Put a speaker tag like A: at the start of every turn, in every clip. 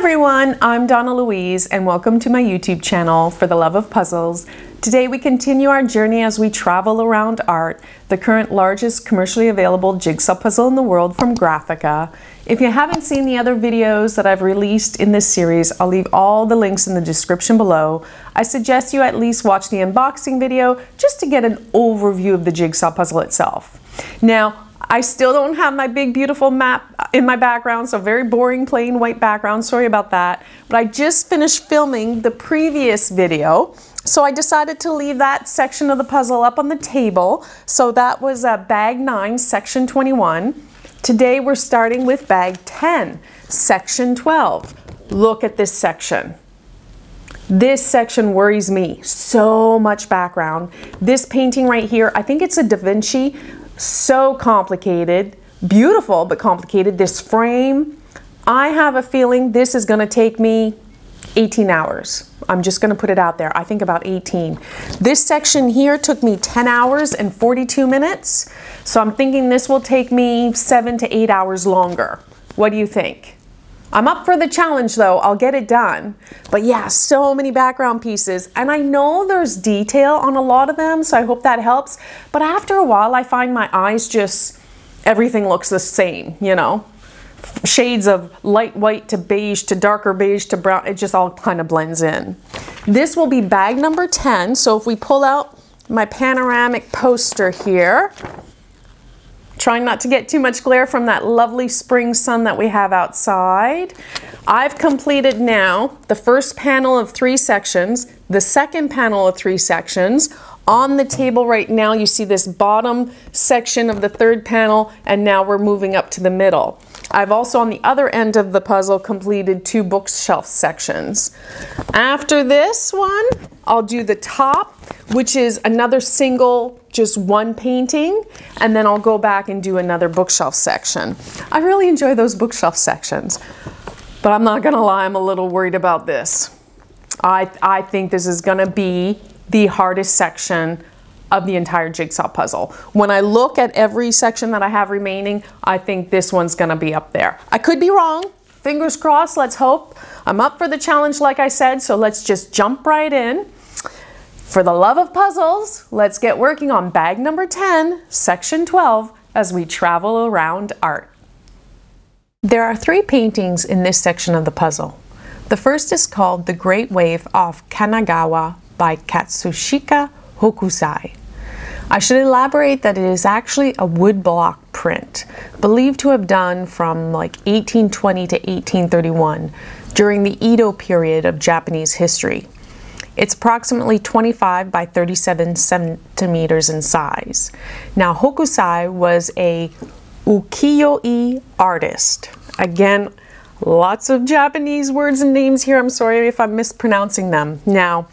A: everyone, I'm Donna Louise and welcome to my YouTube channel for the love of puzzles. Today we continue our journey as we travel around art, the current largest commercially available jigsaw puzzle in the world from Grafika. If you haven't seen the other videos that I've released in this series, I'll leave all the links in the description below. I suggest you at least watch the unboxing video just to get an overview of the jigsaw puzzle itself. Now, I still don't have my big beautiful map in my background, so very boring plain white background, sorry about that. But I just finished filming the previous video, so I decided to leave that section of the puzzle up on the table. So that was uh, bag 9, section 21. Today we're starting with bag 10, section 12. Look at this section. This section worries me. So much background. This painting right here, I think it's a Da Vinci so complicated, beautiful but complicated. This frame, I have a feeling this is gonna take me 18 hours. I'm just gonna put it out there. I think about 18. This section here took me 10 hours and 42 minutes. So I'm thinking this will take me seven to eight hours longer. What do you think? I'm up for the challenge though, I'll get it done. But yeah, so many background pieces. And I know there's detail on a lot of them, so I hope that helps. But after a while, I find my eyes just, everything looks the same, you know? Shades of light white to beige to darker beige to brown, it just all kind of blends in. This will be bag number 10. So if we pull out my panoramic poster here, Trying not to get too much glare from that lovely spring sun that we have outside. I've completed now the first panel of three sections, the second panel of three sections. On the table right now, you see this bottom section of the third panel, and now we're moving up to the middle. I've also on the other end of the puzzle completed two bookshelf sections. After this one, I'll do the top, which is another single, just one painting, and then I'll go back and do another bookshelf section. I really enjoy those bookshelf sections, but I'm not gonna lie, I'm a little worried about this. I, I think this is gonna be the hardest section of the entire jigsaw puzzle. When I look at every section that I have remaining, I think this one's gonna be up there. I could be wrong, fingers crossed, let's hope. I'm up for the challenge like I said, so let's just jump right in. For the love of puzzles, let's get working on bag number 10, section 12, as we travel around art. There are three paintings in this section of the puzzle. The first is called The Great Wave off Kanagawa by Katsushika Hokusai. I should elaborate that it is actually a woodblock print, believed to have done from like 1820 to 1831 during the Edo period of Japanese history. It's approximately 25 by 37 centimeters in size. Now, Hokusai was a ukiyo-e artist. Again, lots of Japanese words and names here. I'm sorry if I'm mispronouncing them. Now,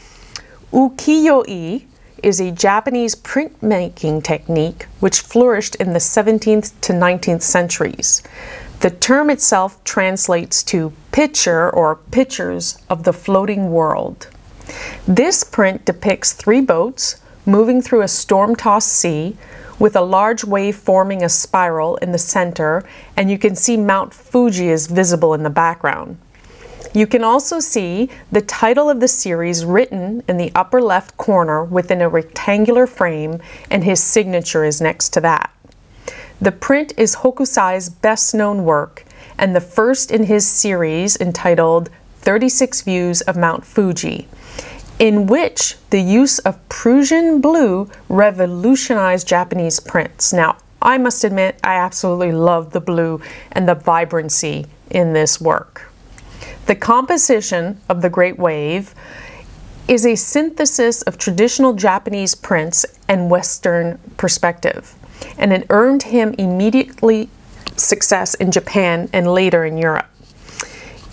A: ukiyo-e is a Japanese printmaking technique which flourished in the 17th to 19th centuries. The term itself translates to picture or pictures of the floating world. This print depicts three boats moving through a storm-tossed sea with a large wave forming a spiral in the center and you can see Mount Fuji is visible in the background. You can also see the title of the series written in the upper left corner within a rectangular frame, and his signature is next to that. The print is Hokusai's best known work and the first in his series entitled 36 Views of Mount Fuji, in which the use of Prussian blue revolutionized Japanese prints. Now, I must admit, I absolutely love the blue and the vibrancy in this work. The composition of the Great Wave is a synthesis of traditional Japanese prints and Western perspective, and it earned him immediately success in Japan and later in Europe.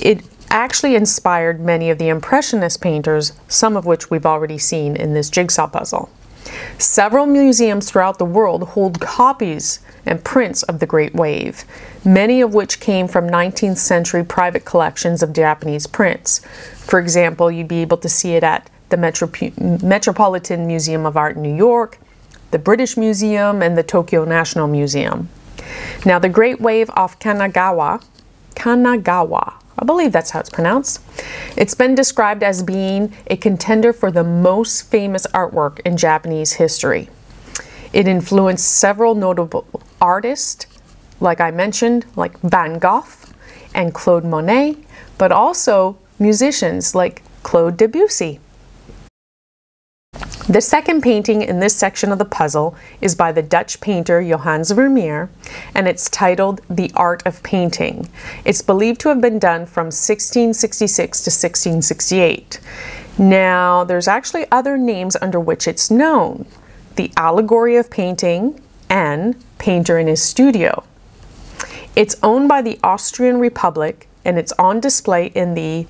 A: It actually inspired many of the Impressionist painters, some of which we've already seen in this jigsaw puzzle. Several museums throughout the world hold copies and prints of the Great Wave, many of which came from 19th century private collections of Japanese prints. For example, you'd be able to see it at the Metro- Metropolitan Museum of Art in New York, the British Museum, and the Tokyo National Museum. Now, the Great Wave off Kanagawa, Kanagawa, I believe that's how it's pronounced. It's been described as being a contender for the most famous artwork in Japanese history. It influenced several notable artists, like I mentioned, like Van Gogh and Claude Monet, but also musicians like Claude Debussy. The second painting in this section of the puzzle is by the Dutch painter Johannes Vermeer, and it's titled The Art of Painting. It's believed to have been done from 1666 to 1668. Now, there's actually other names under which it's known. The Allegory of Painting and Painter in His Studio. It's owned by the Austrian Republic and it's on display in the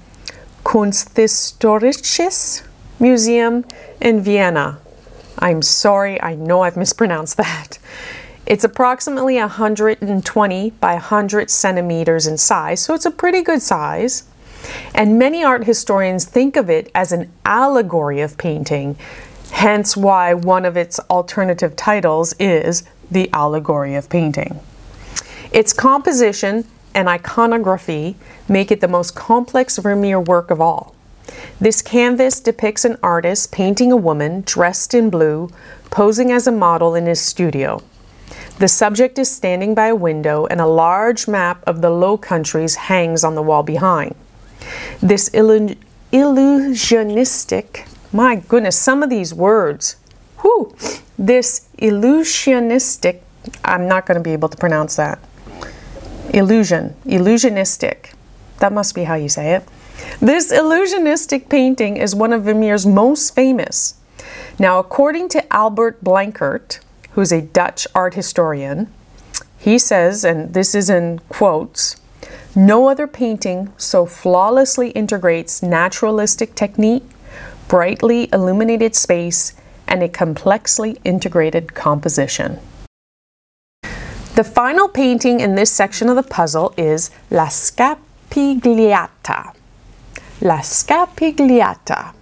A: Kunsthistorisches Museum in Vienna. I'm sorry, I know I've mispronounced that. It's approximately 120 by 100 centimeters in size, so it's a pretty good size. And many art historians think of it as an allegory of painting, hence why one of its alternative titles is The Allegory of Painting. Its composition and iconography make it the most complex Vermeer work of all. This canvas depicts an artist painting a woman dressed in blue, posing as a model in his studio. The subject is standing by a window, and a large map of the Low Countries hangs on the wall behind. This illu illusionistic, my goodness, some of these words, whew, this illusionistic, I'm not going to be able to pronounce that illusion, illusionistic. That must be how you say it. This illusionistic painting is one of Vermeer's most famous. Now, according to Albert Blankert, who's a Dutch art historian, he says, and this is in quotes, no other painting so flawlessly integrates naturalistic technique, brightly illuminated space, and a complexly integrated composition. The final painting in this section of the puzzle is La Scapigliata. La Scapigliata,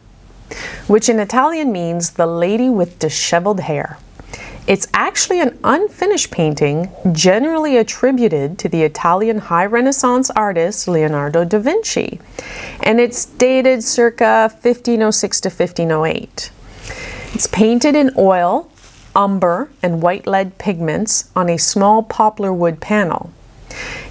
A: which in Italian means the lady with disheveled hair. It's actually an unfinished painting generally attributed to the Italian high Renaissance artist Leonardo da Vinci, and it's dated circa 1506 to 1508. It's painted in oil umber, and white lead pigments on a small poplar wood panel.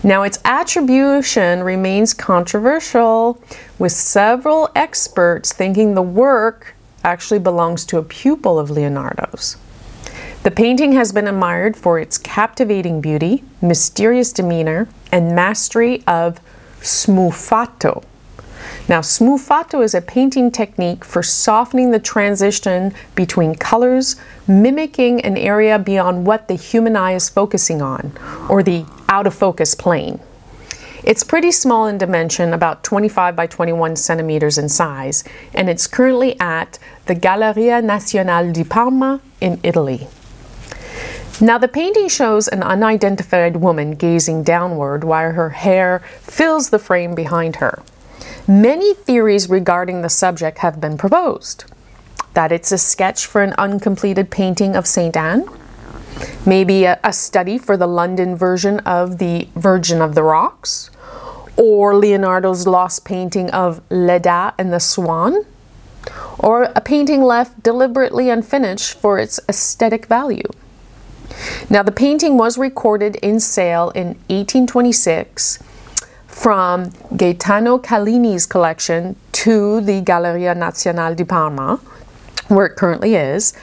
A: Now, its attribution remains controversial, with several experts thinking the work actually belongs to a pupil of Leonardo's. The painting has been admired for its captivating beauty, mysterious demeanor, and mastery of sfumato, now, sfumato is a painting technique for softening the transition between colors, mimicking an area beyond what the human eye is focusing on, or the out of focus plane. It's pretty small in dimension, about 25 by 21 centimeters in size, and it's currently at the Galleria Nazionale di Parma in Italy. Now, the painting shows an unidentified woman gazing downward while her hair fills the frame behind her. Many theories regarding the subject have been proposed. That it's a sketch for an uncompleted painting of St. Anne, maybe a, a, study for the London version of the Virgin of the Rocks, or Leonardo's lost painting of Leda and the Swan, or a painting left deliberately unfinished for its aesthetic value. Now, the painting was recorded in sale in 1826 from Gaetano Callani's collection to the Galleria Nazionale di Parma, where it currently is,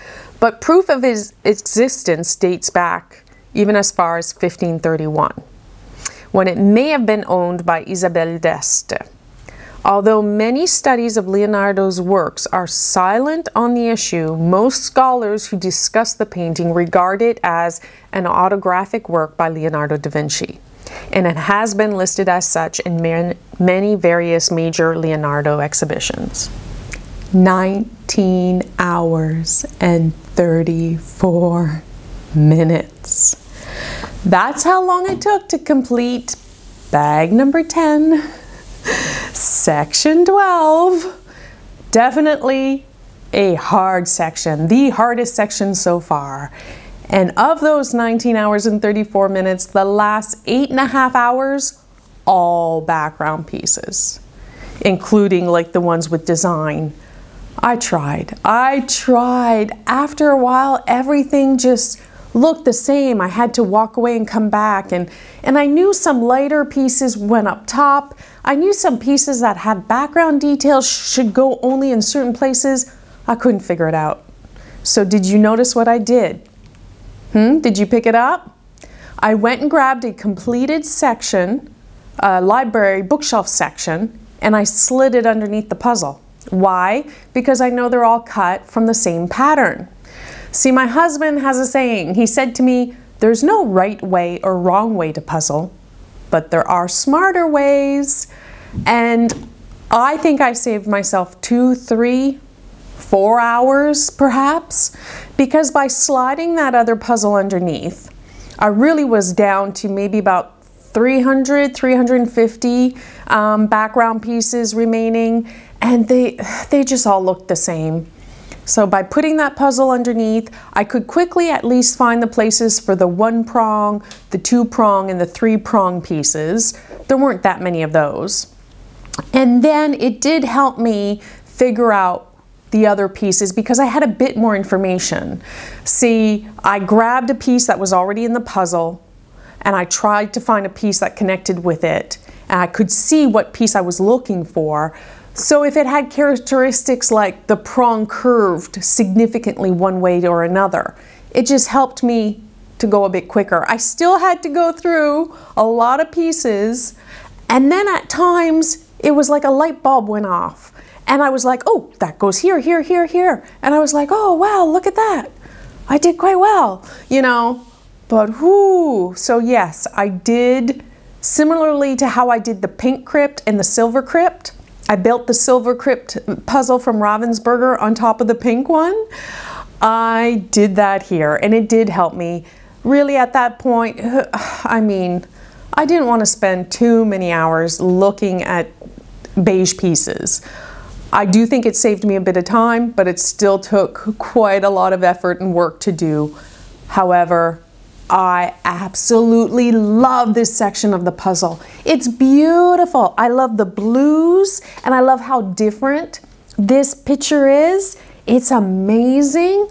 A: but proof of his existence dates back even as far as 1531, when it may have been owned by Isabel d'Este. Although many studies of Leonardo's works are silent on the issue, most scholars who discuss the painting regard it as an autographic work by Leonardo da Vinci and it has been listed as such in man, many various major Leonardo exhibitions. 19 hours and 34 minutes. That's how long it took to complete bag number 10, section 12. Definitely a hard section, the hardest section so far. And of those 19 hours and 34 minutes, the last eight and a half hours all background pieces, including like the ones with design. I tried. I tried. After a while, everything just looked the same. I had to walk away and come back. And, and I knew some lighter pieces went up top. I knew some pieces that had background details should go only in certain places. I couldn't figure it out. So did you notice what I did? Hmm? Did you pick it up? I went and grabbed a completed section, a library bookshelf section, and I slid it underneath the puzzle. Why? Because I know they're all cut from the same pattern. See, my husband has a saying. He said to me, There's no right way or wrong way to puzzle, but there are smarter ways. And I think I saved myself two, three, four hours perhaps, because by sliding that other puzzle underneath, I really was down to maybe about 300, 350 um, background pieces remaining, and they, they just all looked the same. So by putting that puzzle underneath, I could quickly at least find the places for the one prong, the two prong, and the three prong pieces. There weren't that many of those. And then it did help me figure out the other pieces because I had a bit more information. See, I grabbed a piece that was already in the puzzle and I tried to find a piece that connected with it. And I could see what piece I was looking for. So if it had characteristics like the prong curved significantly one way or another, it just helped me to go a bit quicker. I still had to go through a lot of pieces and then at times it was like a light bulb went off and I was like, oh, that goes here, here, here, here. And I was like, oh, wow, look at that. I did quite well, you know. But whoo, so yes, I did similarly to how I did the pink crypt and the silver crypt. I built the silver crypt puzzle from Ravensburger on top of the pink one. I did that here and it did help me. Really at that point, I mean, I didn't want to spend too many hours looking at beige pieces. I do think it saved me a bit of time, but it still took quite a lot of effort and work to do. However, I absolutely love this section of the puzzle. It's beautiful. I love the blues and I love how different this picture is. It's amazing.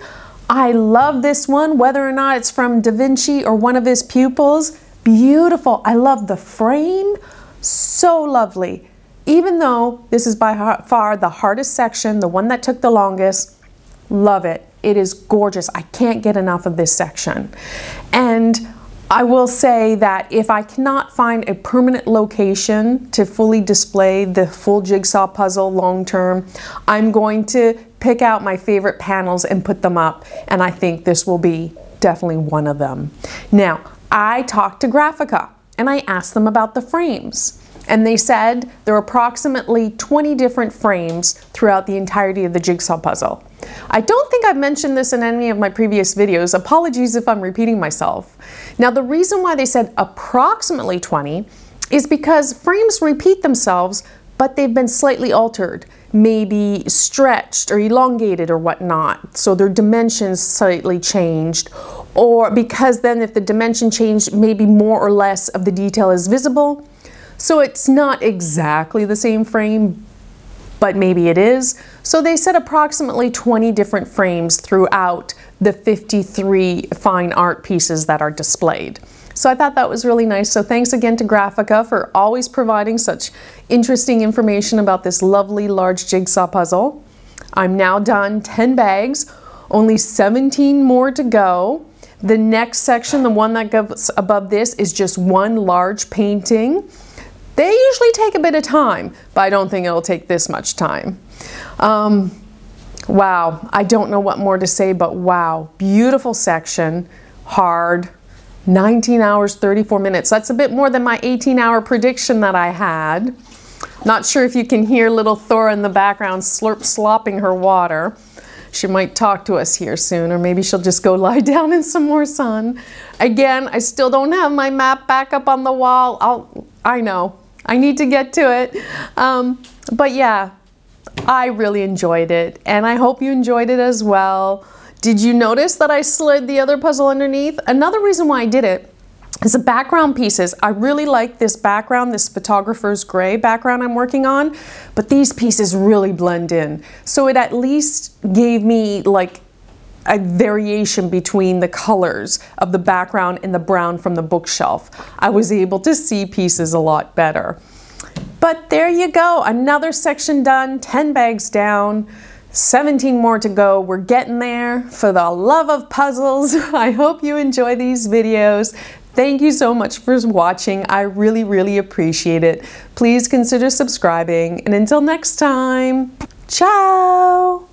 A: I love this one, whether or not it's from Da Vinci or one of his pupils. Beautiful. I love the frame. So lovely. Even though this is by far the hardest section, the one that took the longest, love it. It is gorgeous. I can't get enough of this section. And I will say that if I cannot find a permanent location to fully display the full jigsaw puzzle long term, I'm going to pick out my favorite panels and put them up. And I think this will be definitely one of them. Now, I talked to Grafika and I asked them about the frames and they said there are approximately 20 different frames throughout the entirety of the jigsaw puzzle. I don't think I've mentioned this in any of my previous videos. Apologies if I'm repeating myself. Now the reason why they said approximately 20 is because frames repeat themselves but they've been slightly altered, maybe stretched or elongated or whatnot. So their dimensions slightly changed or because then if the dimension changed, maybe more or less of the detail is visible so it's not exactly the same frame, but maybe it is. So they said approximately 20 different frames throughout the 53 fine art pieces that are displayed. So I thought that was really nice. So thanks again to Grafika for always providing such interesting information about this lovely large jigsaw puzzle. I'm now done 10 bags, only 17 more to go. The next section, the one that goes above this, is just one large painting. They usually take a bit of time, but I don't think it'll take this much time. Um, wow, I don't know what more to say, but wow, beautiful section, hard, 19 hours, 34 minutes. That's a bit more than my 18 hour prediction that I had. Not sure if you can hear little Thora in the background slurp slopping her water. She might talk to us here soon, or maybe she'll just go lie down in some more sun. Again, I still don't have my map back up on the wall. I'll, I know, I need to get to it. Um, but yeah, I really enjoyed it and I hope you enjoyed it as well. Did you notice that I slid the other puzzle underneath? Another reason why I did it is the background pieces, I really like this background, this photographer's gray background I'm working on, but these pieces really blend in. So it at least gave me like a variation between the colors of the background and the brown from the bookshelf. I was able to see pieces a lot better. But there you go, another section done, 10 bags down. 17 more to go. We're getting there for the love of puzzles. I hope you enjoy these videos. Thank you so much for watching. I really, really appreciate it. Please consider subscribing. And until next time, ciao!